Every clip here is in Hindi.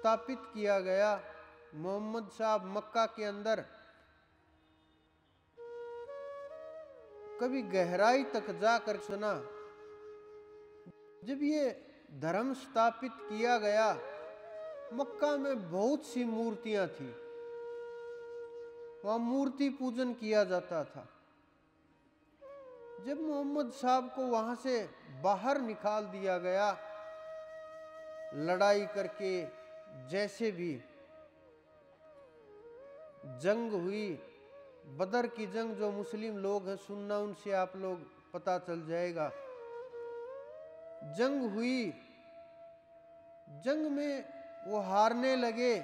स्थापित किया गया मोहम्मद साहब मक्का के अंदर। कभी गहराई तक जाकर सुना। जब ये धर्म स्थापित किया गया, मक्का में बहुत सी मूर्तियाँ थी। वहाँ मूर्ति पूजन किया जाता था। जब मोहम्मद साहब को वहाँ से बाहर निकाल दिया गया, लड़ाई करके जैसे भी जंग हुई, बदर की जंग जो मुस्लिम लोग हैं, सुनना उनसे आप लोग पता चल जाएगा। जंग हुई, जंग में वो हारने लगे।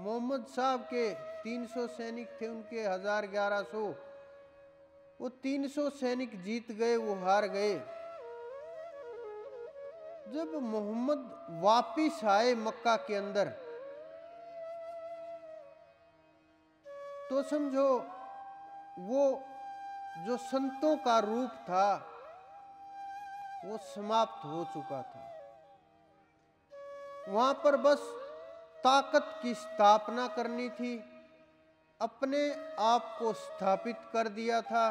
मोहम्मद साहब के 300 सैनिक थे, उनके हज़ार ग्यारह सौ। वो 300 सैनिक जीत गए, वो हार गए। जब मोहम्मद वापिस आए मक्का के अंदर तो समझो वो जो संतों का रूप था, वो समाप्त हो चुका था। वहाँ पर बस ताकत की स्थापना करनी थी, अपने आप को स्थापित कर दिया था।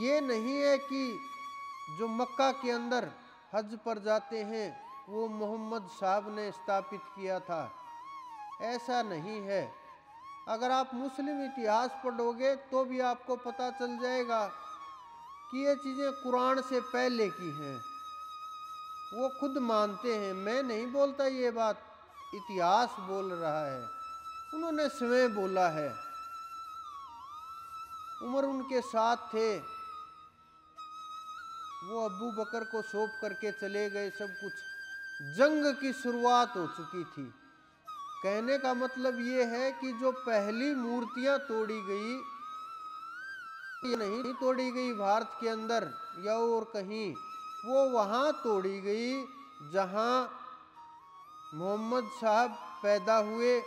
ये नहीं है कि जो मक्का के अंदर हज पर जाते हैं, वो मोहम्मद साहब ने स्थापित किया था। ऐसा नहीं है। अगर आप मुस्लिम इतिहास पढ़ोगे तो भी आपको पता चल जाएगा कि ये चीज़ें कुरान से पहले की हैं। वो खुद मानते हैं। मैं नहीं बोलता ये बात, इतिहास बोल रहा है। उन्होंने स्वयं बोला है। उमर उनके साथ थे। वो अबू बकर को सौंप करके चले गए सब कुछ। जंग की शुरुआत हो चुकी थी। कहने का मतलब ये है कि जो पहली मूर्तियाँ तोड़ी गई नहीं तोड़ी गई भारत के अंदर या और कहीं, वो वहाँ तोड़ी गई जहाँ मोहम्मद साहब पैदा हुए,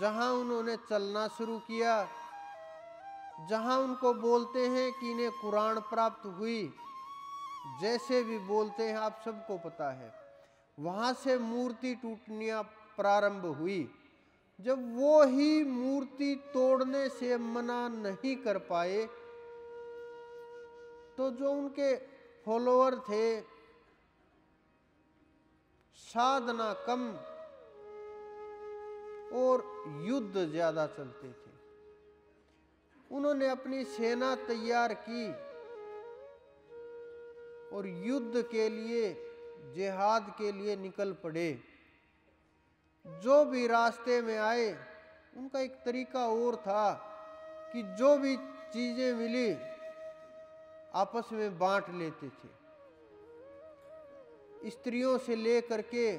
जहाँ उन्होंने चलना शुरू किया। जहाँ उनको बोलते हैं कि इन्हें कुरान प्राप्त हुई, जैसे भी बोलते हैं, आप सबको पता है। वहाँ से मूर्ति टूटनिया प्रारंभ हुई। जब वो ही मूर्ति तोड़ने से मना नहीं कर पाए तो जो उनके फॉलोअर थे, साधना कम और युद्ध ज़्यादा चलते। थे उन्होंने अपनी सेना तैयार की और युद्ध के लिए, जिहाद के लिए निकल पड़े। जो भी रास्ते में आए, उनका एक तरीका और था कि जो भी चीज़ें मिली, आपस में बांट लेते थे। स्त्रियों से लेकर के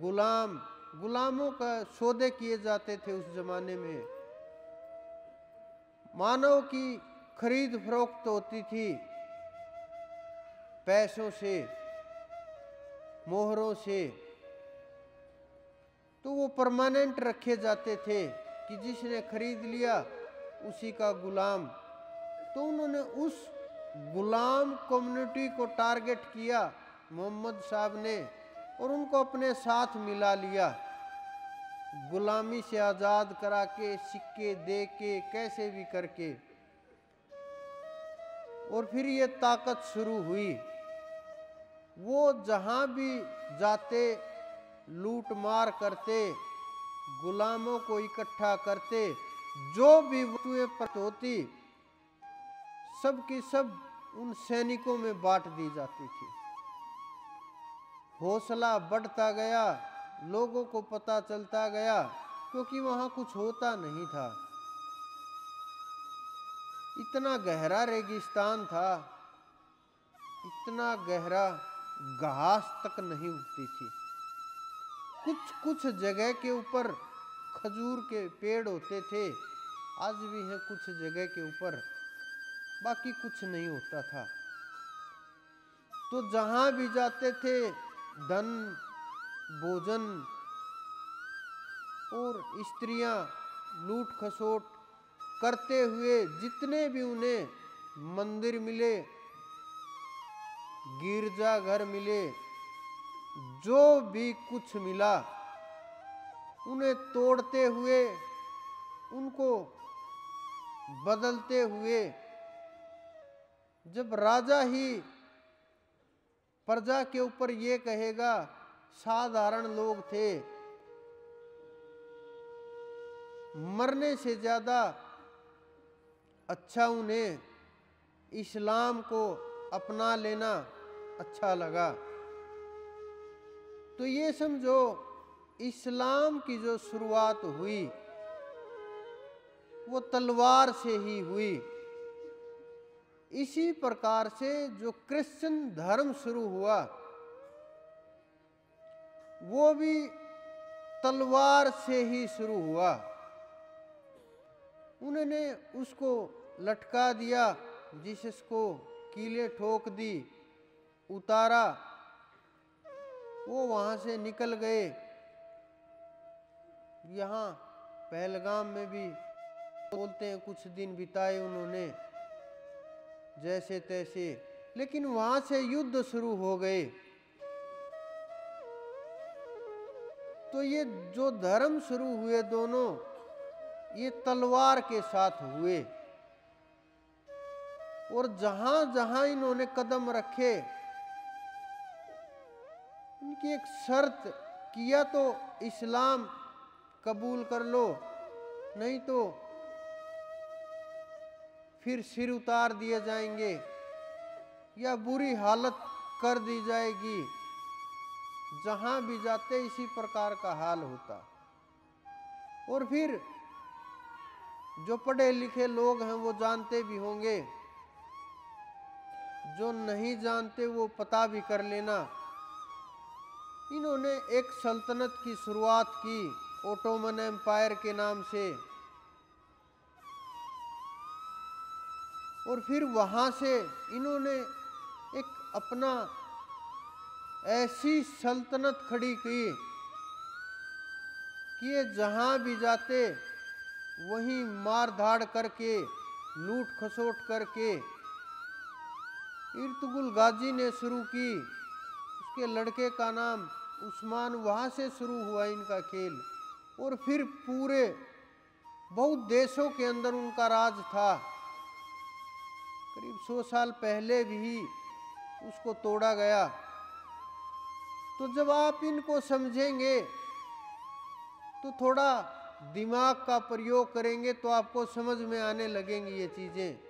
गुलाम, गुलामों का सौदे किए जाते थे उस जमाने में। मानव की खरीद फरोख्त होती थी। पैसों से, मोहरों से। तो वो परमानेंट रखे जाते थे कि जिसने खरीद लिया, उसी का गुलाम। तो उन्होंने उस गुलाम कम्युनिटी को टारगेट किया, मोहम्मद साहब ने, और उनको अपने साथ मिला लिया। गुलामी से आज़ाद करा के, सिक्के दे के, कैसे भी करके। और फिर ये ताकत शुरू हुई। वो जहाँ भी जाते, लूट मार करते, गुलामों को इकट्ठा करते, जो भी वस्तुएँ प्राप्त होती सब की सब उन सैनिकों में बांट दी जाती थी। हौसला बढ़ता गया लोगों को पता चलता गया क्योंकि वहाँ कुछ होता नहीं था। इतना गहरा रेगिस्तान था, इतना गहरा घास तक नहीं उगती थी। कुछ कुछ जगह के ऊपर खजूर के पेड़ होते थे, आज भी है कुछ जगह के ऊपर, बाकी कुछ नहीं होता था। तो जहाँ भी जाते थे, धन भोजन और स्त्रियाँ लूट खसोट करते हुए जितने भी उन्हें मंदिर मिले, गिरजा घर मिले, जो भी कुछ मिला, उन्हें तोड़ते हुए, उनको बदलते हुए, जब राजा ही प्रजा के ऊपर ये कहेगा साधारण लोग थे। मरने से ज़्यादा अच्छा उन्हें इस्लाम को अपना लेना अच्छा लगा। तो ये समझो, इस्लाम की जो शुरुआत हुई, वो तलवार से ही हुई। इसी प्रकार से जो क्रिश्चियन धर्म शुरू हुआ वो भी तलवार से ही शुरू हुआ। उन्होंने उसको लटका दिया, जिसको कीले ठोक दी, उतारा। वो वहाँ से निकल गए। यहाँ पहलगाम में भी बोलते हैं, कुछ दिन बिताए उन्होंने, जैसे तैसे। लेकिन वहाँ से युद्ध शुरू हो गए। तो ये जो धर्म शुरू हुए दोनों, ये तलवार के साथ हुए। और जहाँ जहाँ इन्होंने कदम रखे, इनकी एक शर्त, किया तो इस्लाम कबूल कर लो, नहीं तो फिर सिर उतार दिए जाएँगे या बुरी हालत कर दी जाएगी। जहाँ भी जाते इसी प्रकार का हाल होता। और फिर जो पढ़े लिखे लोग हैं, वो जानते भी होंगे। जो नहीं जानते, वो पता भी कर लेना। इन्होंने एक सल्तनत की शुरुआत की ओटोमन एम्पायर के नाम से। और फिर वहाँ से इन्होंने एक अपना ऐसी सल्तनत खड़ी की कि ये जहाँ भी जाते, वहीं मार धाड़ करके लूट खसोट करके, इर्तगुल गाजी ने शुरू की। उसके लड़के का नाम उस्मान, वहाँ से शुरू हुआ इनका खेल। और फिर पूरे बहुत देशों के अंदर उनका राज था। करीब सौ साल पहले भी उसको तोड़ा गया। तो जब आप इनको समझेंगे तो थोड़ा दिमाग का प्रयोग करेंगे तो आपको समझ में आने लगेंगी ये चीज़ें।